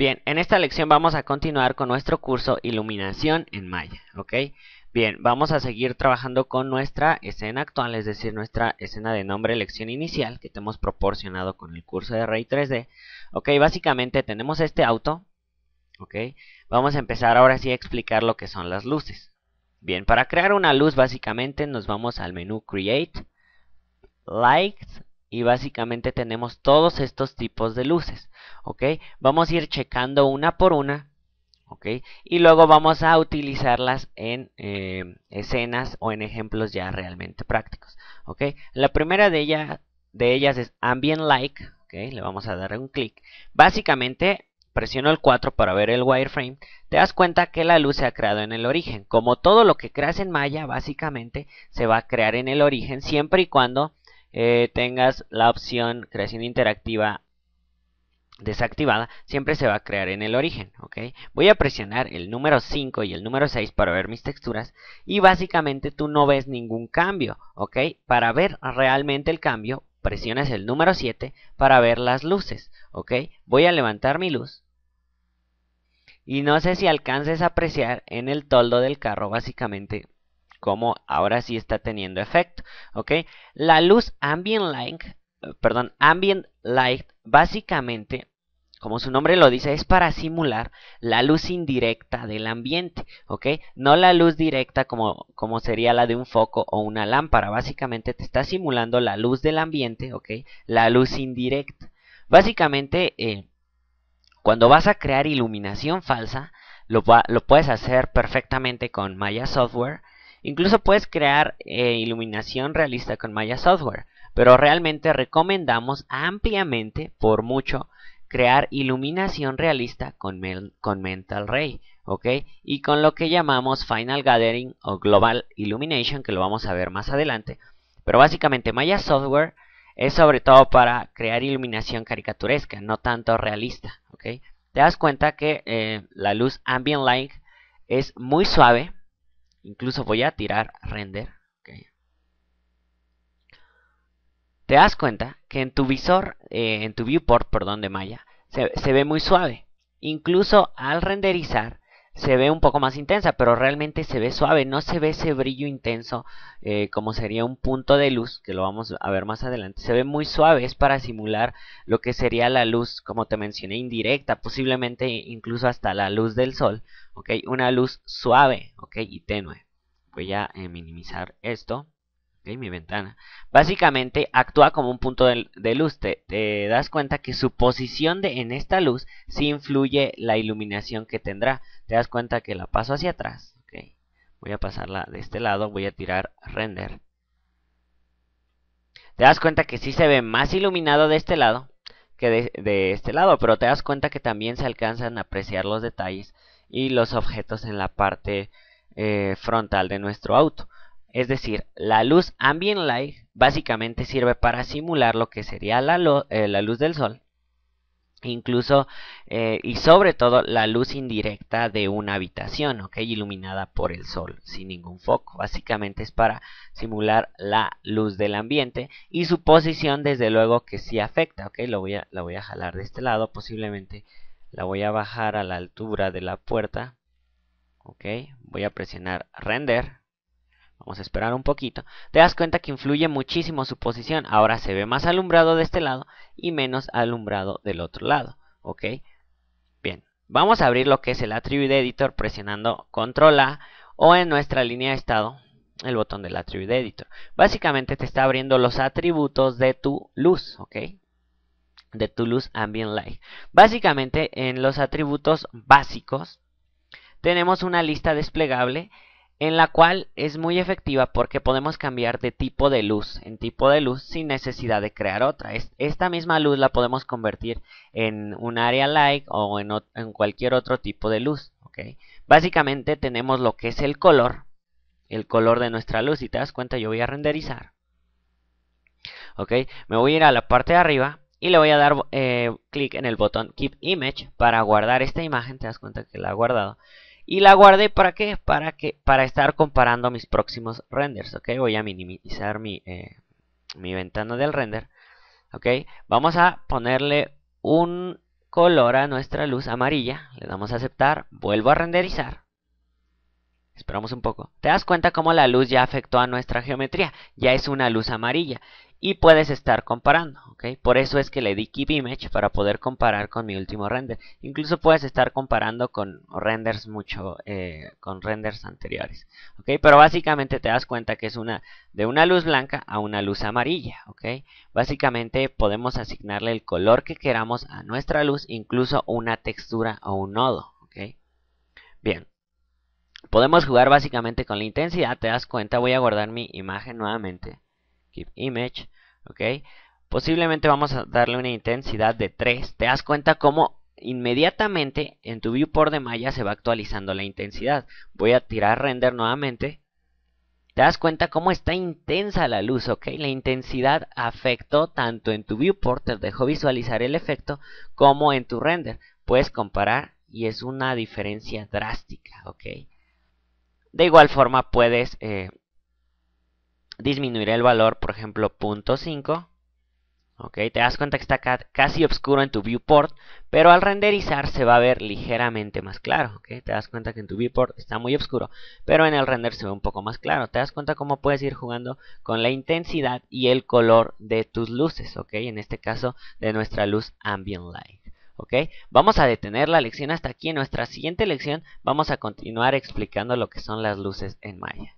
Bien, en esta lección vamos a continuar con nuestro curso Iluminación en Maya, ¿ok? Bien, vamos a seguir trabajando con nuestra escena actual, es decir, nuestra escena de nombre lección inicial que te hemos proporcionado con el curso de Ray 3D. Ok, básicamente tenemos este auto, ok, vamos a empezar ahora sí a explicar lo que son las luces. Bien, para crear una luz básicamente nos vamos al menú Create, Lights y básicamente tenemos todos estos tipos de luces, ¿ok? Vamos a ir checando una por una, ¿ok? Y luego vamos a utilizarlas en eh, escenas o en ejemplos ya realmente prácticos, ¿ok? La primera de, de ellas es Ambient Light, ¿ok? Le vamos a dar un clic. Básicamente presiono el 4 para ver el wireframe, te das cuenta que la luz se ha creado en el origen. Como todo lo que creas en Maya, básicamente se va a crear en el origen siempre y cuando eh, tengas la opción creación interactiva desactivada, siempre se va a crear en el origen, ¿ok? Voy a presionar el número 5 y el número 6 para ver mis texturas y básicamente tú no ves ningún cambio, ¿ok? Para ver realmente el cambio, presionas el número 7 para ver las luces, ¿ok? Voy a levantar mi luz y no sé si alcances a apreciar en el toldo del carro básicamente como ahora sí está teniendo efecto, ¿ok? La luz ambient light, perdón, ambient light básicamente como su nombre lo dice, es para simular la luz indirecta del ambiente, ¿ok? No la luz directa como, como sería la de un foco o una lámpara. Básicamente te está simulando la luz del ambiente, ¿ok? La luz indirecta. Básicamente, eh, cuando vas a crear iluminación falsa, lo, lo, puedes hacer perfectamente con Maya Software Incluso puedes crear eh, iluminación realista con Maya Software, pero realmente recomendamos ampliamente, por mucho, crear iluminación realista con, con Mental Ray, ¿ok? Y con lo que llamamos Final Gathering o Global Illumination, que lo vamos a ver más adelante. Pero básicamente Maya Software es sobre todo para crear iluminación caricaturesca, no tanto realista, ¿ok? Te das cuenta que eh, la luz ambient light es muy suave, Incluso voy a tirar render. Te das cuenta que en tu visor, eh, en tu viewport, perdón, de Maya, se, ve muy suave. Incluso al renderizar se ve un poco más intensa, pero realmente se ve suave, no se ve ese brillo intenso eh, como sería un punto de luz, que lo vamos a ver más adelante. Se ve muy suave, es para simular lo que sería la luz, como te mencioné, indirecta, posiblemente incluso hasta la luz del sol, ¿ok? Una luz suave, ¿ok? Y tenue. Voy a eh, minimizar esto, Mi ventana. Básicamente actúa como un punto de, luz. Te, das cuenta que su posición de, en esta luz sí influye la iluminación que tendrá. Te das cuenta que la paso hacia atrás, ¿ok? Voy a pasarla de este lado, voy a tirar render. Te das cuenta que sí se ve más iluminado de este lado que de, este lado, pero te das cuenta que también se alcanzan a apreciar los detalles y los objetos en la parte eh, frontal de nuestro auto. Es decir, la luz ambient light básicamente sirve para simular lo que sería la, eh, luz del sol incluso eh, y sobre todo la luz indirecta de una habitación, ok, iluminada por el sol sin ningún foco. Básicamente es para simular la luz del ambiente y su posición desde luego que sí afecta, ok, lo voy a, la voy a jalar de este lado, posiblemente la voy a bajar a la altura de la puerta, ok, voy a presionar render Vamos a esperar un poquito. Te das cuenta que influye muchísimo su posición. Ahora se ve más alumbrado de este lado y menos alumbrado del otro lado. ¿Ok? Bien. Vamos a abrir lo que es el Attribute Editor presionando Control A o en nuestra línea de estado el botón del Attribute Editor. Básicamente te está abriendo los atributos de tu luz. ¿Ok? De tu luz Ambient Light. Básicamente en los atributos básicos tenemos una lista desplegable en la cual es muy efectiva porque podemos cambiar de tipo de luz en tipo de luz sin necesidad de crear otra. Esta misma luz la podemos convertir en un área light o en, cualquier otro tipo de luz. Básicamente tenemos lo que es el color, el color de nuestra luz. Si te das cuenta yo voy a renderizar. Me voy a ir a la parte de arriba y le voy a dar eh, clic en el botón Keep Image para guardar esta imagen. Te das cuenta que la ha guardado. Y la guardé para qué? Para que para estar comparando mis próximos renders, ¿ok? Voy a minimizar mi, eh, mi ventana del render, ¿ok? Vamos a ponerle un color a nuestra luz amarilla, le damos a aceptar, vuelvo a renderizar, esperamos un poco, te das cuenta cómo la luz ya afectó a nuestra geometría, ya es una luz amarilla y puedes estar comparando, ¿ok? Por eso es que le di Keep Image para poder comparar con mi último render. Incluso puedes estar comparando con renders mucho, eh, con renders anteriores, ¿ok? Pero básicamente te das cuenta que es una de una luz blanca a una luz amarilla, ¿ok? Básicamente podemos asignarle el color que queramos a nuestra luz, incluso una textura o un nodo. Bien. Podemos jugar básicamente con la intensidad, te das cuenta, voy a guardar mi imagen nuevamente keep image, ok. Posiblemente vamos a darle una intensidad de 3. Te das cuenta cómo inmediatamente en tu viewport de Maya se va actualizando la intensidad. Voy a tirar render nuevamente. Te das cuenta cómo está intensa la luz, ok. La intensidad afectó tanto en tu viewport, te dejó visualizar el efecto, como en tu render. Puedes comparar y es una diferencia drástica, ok. De igual forma puedes eh, disminuiré el valor, por ejemplo, 0.5. Ok, te das cuenta que está casi oscuro en tu viewport, pero al renderizar se va a ver ligeramente más claro. Ok, te das cuenta que en tu viewport está muy oscuro, pero en el render se ve un poco más claro. Te das cuenta cómo puedes ir jugando con la intensidad y el color de tus luces. Ok, en este caso de nuestra luz ambient light. Ok, vamos a detener la lección hasta aquí. En nuestra siguiente lección vamos a continuar explicando lo que son las luces en Maya.